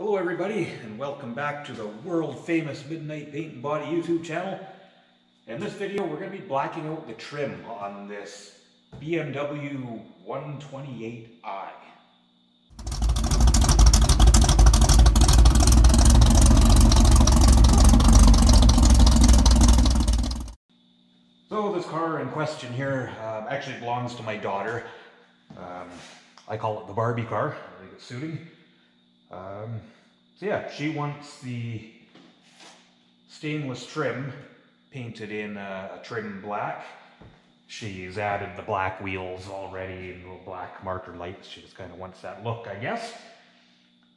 Hello everybody and welcome back to the world famous Midnight Paint and Body YouTube channel. In this video we're going to be blacking out the trim on this BMW 128i. So this car in question here um, actually belongs to my daughter. Um, I call it the Barbie car, I think it's suiting. Um, so yeah, she wants the stainless trim painted in a, a, trim black. She's added the black wheels already and black marker lights. She just kind of wants that look, I guess.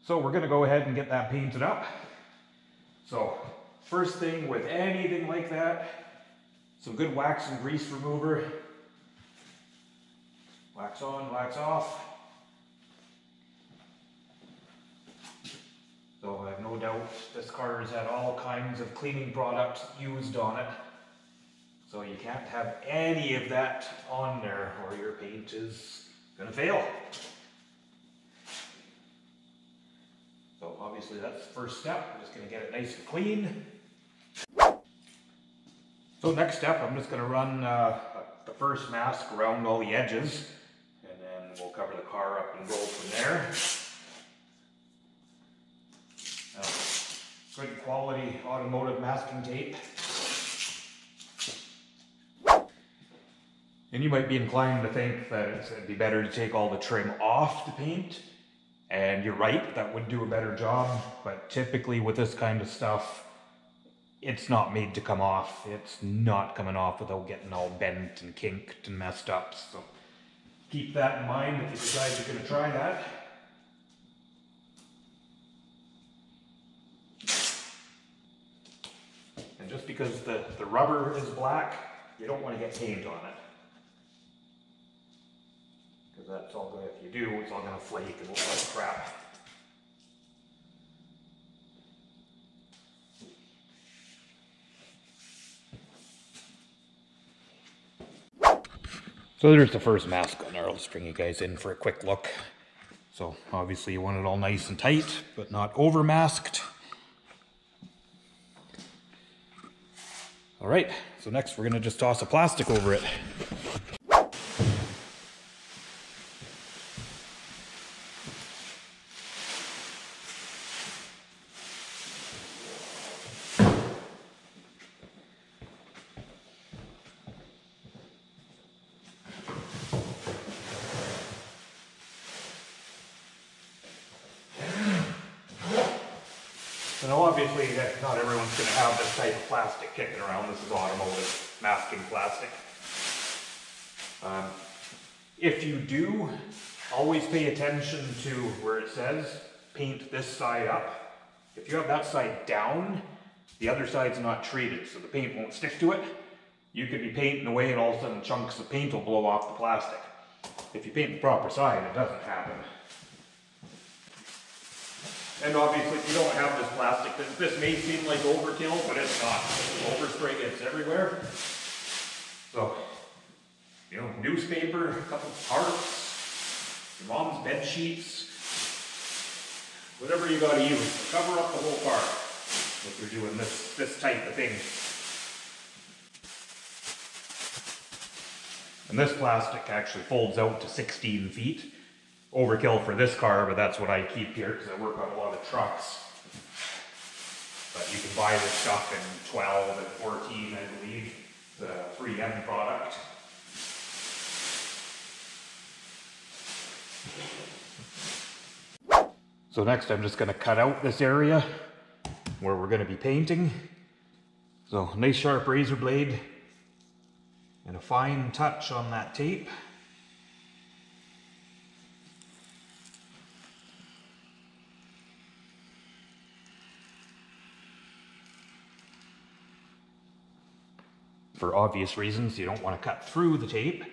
So we're gonna go ahead and get that painted up. So first thing with anything like that, some good wax and grease remover. Wax on, wax off. So I have no doubt this car has had all kinds of cleaning products used on it. So you can't have any of that on there or your paint is gonna fail. So obviously that's the first step. I'm just gonna get it nice and clean. So next step, I'm just gonna run uh, the first mask around all the edges and then we'll cover the car up and roll from there. Good quality automotive masking tape. And you might be inclined to think that it'd be better to take all the trim off to paint. And you're right, that would do a better job. But typically with this kind of stuff, it's not made to come off. It's not coming off without getting all bent and kinked and messed up. So keep that in mind if you decide you're gonna try that. Just because the, the rubber is black, you don't want to get paint on it. Because that's all going if you do, it's all going to flake and look like crap. So there's the first mask on there. I'll just bring you guys in for a quick look. So obviously you want it all nice and tight, but not over masked. Right, so next we're gonna just toss a plastic over it. Now obviously not everyone's going to have this type of plastic kicking around. This is automotive masking plastic. Um, if you do, always pay attention to where it says paint this side up. If you have that side down, the other side's not treated, so the paint won't stick to it. You could be painting away and all of a sudden chunks of paint will blow off the plastic. If you paint the proper side, it doesn't happen. And obviously, you don't have this plastic, this, this may seem like overkill, but it's not. Overspray gets everywhere. So, you know, newspaper, a couple of tarps, your mom's bed sheets, whatever you gotta use, cover up the whole car if you're doing this, this type of thing. And this plastic actually folds out to 16 feet overkill for this car, but that's what I keep here because I work on a lot of trucks. But you can buy this stuff in 12 and 14, I believe, the 3M product. So next I'm just going to cut out this area where we're going to be painting. So nice sharp razor blade and a fine touch on that tape. For obvious reasons. You don't want to cut through the tape.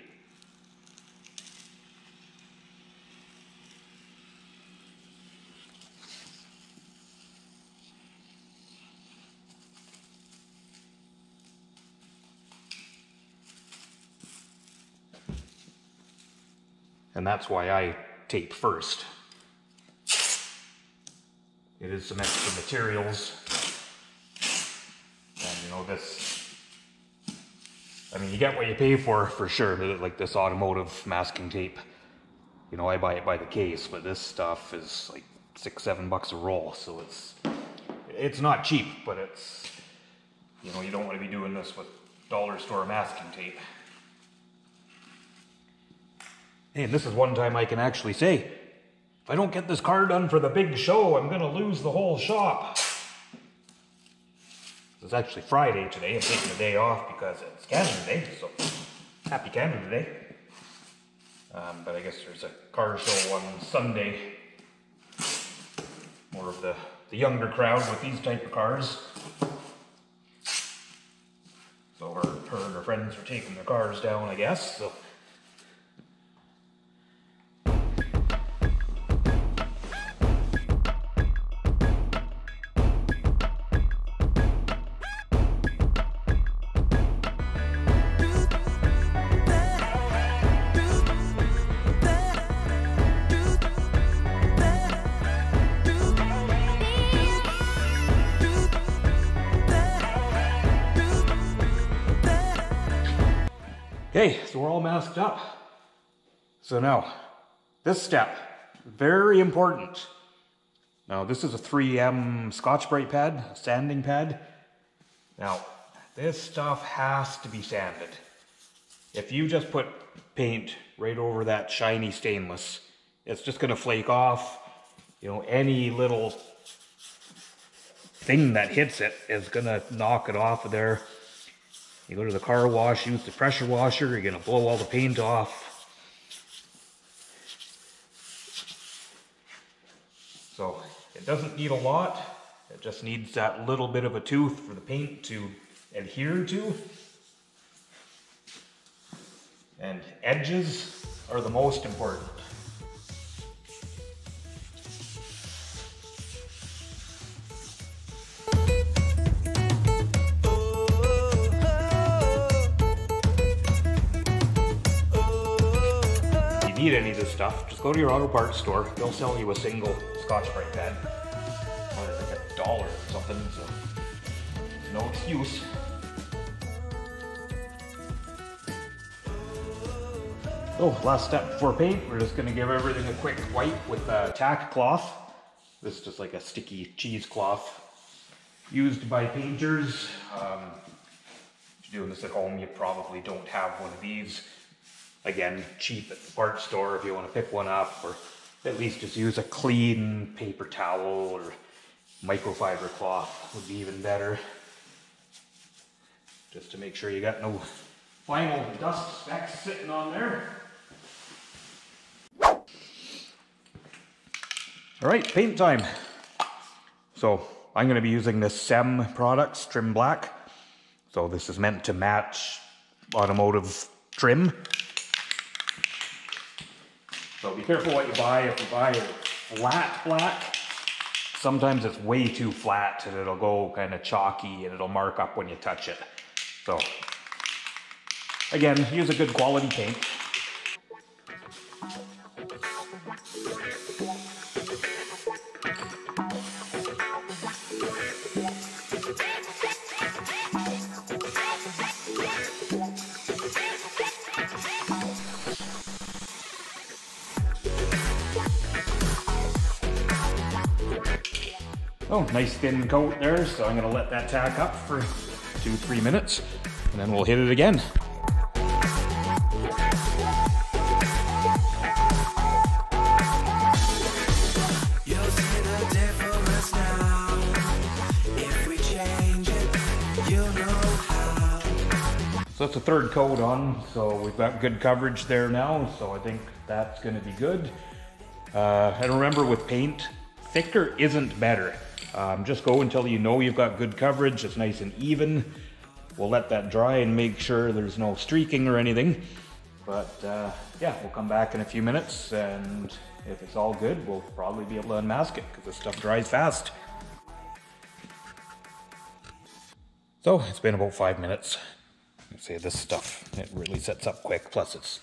And that's why I tape first. it is some extra materials. And you know, this, I mean, you get what you pay for, for sure, like this automotive masking tape. You know, I buy it by the case, but this stuff is like six, seven bucks a roll, so it's, it's not cheap, but it's, you know, you don't want to be doing this with dollar store masking tape. Hey, and this is one time I can actually say, if I don't get this car done for the big show, I'm going to lose the whole shop. It's actually Friday today. I'm taking the day off because it's Canada Day, so happy Canada Day. Um, but I guess there's a car show on Sunday. More of the, the younger crowd with these type of cars. So her, her and her friends are taking their cars down, I guess. So Okay, so we're all masked up. So now, this step, very important. Now, this is a 3M Scotch-Brite pad, a sanding pad. Now, this stuff has to be sanded. If you just put paint right over that shiny stainless, it's just gonna flake off. You know, any little thing that hits it is gonna knock it off of there. You go to the car wash, use the pressure washer, you're gonna blow all the paint off. So it doesn't need a lot. It just needs that little bit of a tooth for the paint to adhere to. And edges are the most important. Stuff, just go to your auto parts store. They'll sell you a single Scotch-Brite pad. Or like a dollar or something, so no excuse. Oh, last step before paint, we're just gonna give everything a quick wipe with a tack cloth. This is just like a sticky cheesecloth used by painters. Um, if you're doing this at home, you probably don't have one of these. Again, cheap at the parts store if you want to pick one up, or at least just use a clean paper towel or microfiber cloth would be even better. Just to make sure you got no final dust specks sitting on there. All right, paint time. So I'm going to be using this SEM Products Trim Black. So this is meant to match automotive trim. So be careful what you buy. If you buy a flat black, sometimes it's way too flat and it'll go kind of chalky and it'll mark up when you touch it. So again, use a good quality paint. Oh, nice thin coat there, so I'm gonna let that tack up for two, three minutes, and then we'll hit it again. So that's the third coat on, so we've got good coverage there now, so I think that's gonna be good. Uh, and remember with paint, thicker isn't better. Um, just go until you know you've got good coverage, it's nice and even. We'll let that dry and make sure there's no streaking or anything. But uh, yeah, we'll come back in a few minutes and if it's all good, we'll probably be able to unmask it because this stuff dries fast. So it's been about five minutes. say this stuff, it really sets up quick. Plus it's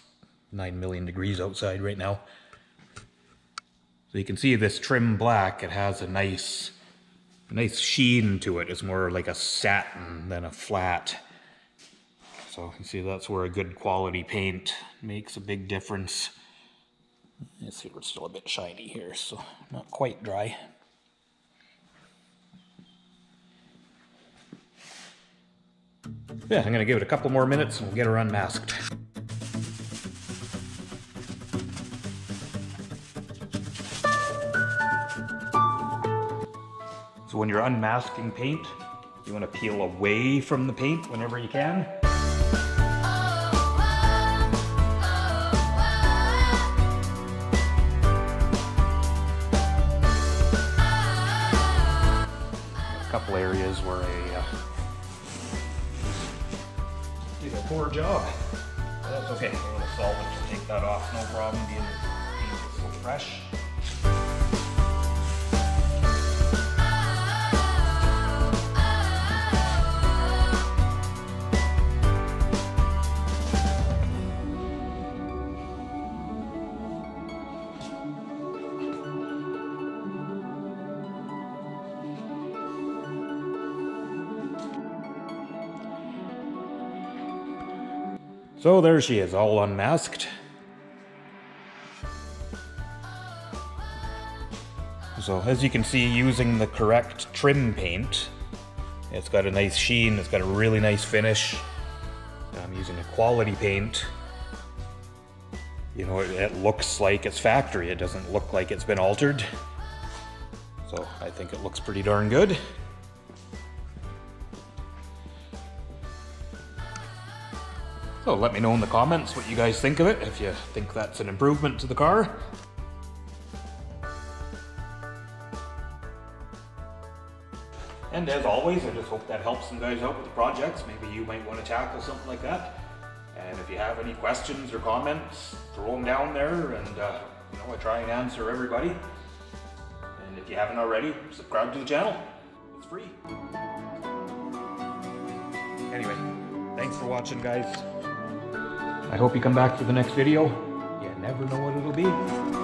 nine million degrees outside right now. So you can see this trim black, it has a nice, nice sheen to it. It's more like a satin than a flat. So you see that's where a good quality paint makes a big difference. You see we're still a bit shiny here, so not quite dry. Yeah, I'm gonna give it a couple more minutes and we'll get her unmasked. So when you're unmasking paint, you want to peel away from the paint whenever you can. A couple areas where I uh, did a poor job. That's okay. A little solvent to take that off, no problem. Being is so fresh. So there she is, all unmasked. So as you can see, using the correct trim paint, it's got a nice sheen, it's got a really nice finish. I'm using a quality paint. You know, it, it looks like it's factory, it doesn't look like it's been altered. So I think it looks pretty darn good. So let me know in the comments what you guys think of it, if you think that's an improvement to the car. And as always, I just hope that helps some guys out with the projects. Maybe you might want to tackle something like that. And if you have any questions or comments, throw them down there and uh, you know, I try and answer everybody. And if you haven't already, subscribe to the channel. It's free. Anyway, thanks for watching guys. I hope you come back for the next video. You never know what it'll be.